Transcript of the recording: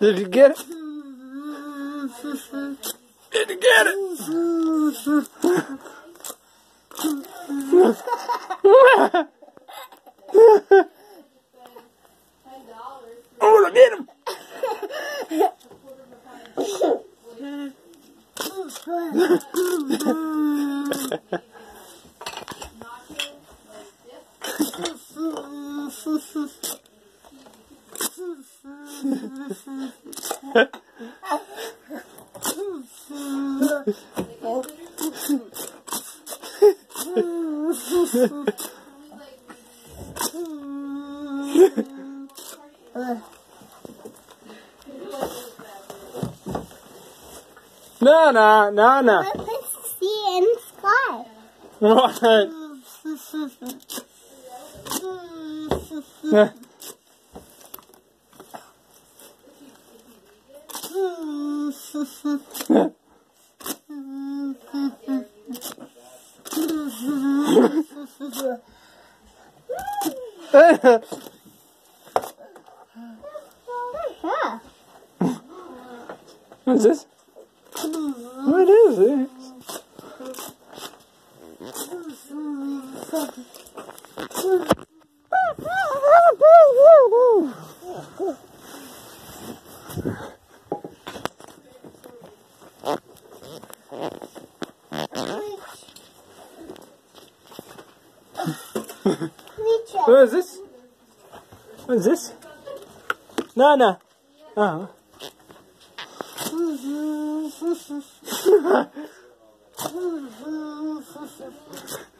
Did you get it? Did you get it? oh, look at him! No, no, no, no. Look, it's sea and sky. What? What's this? What is this? Reach this? What is this? Uh huh.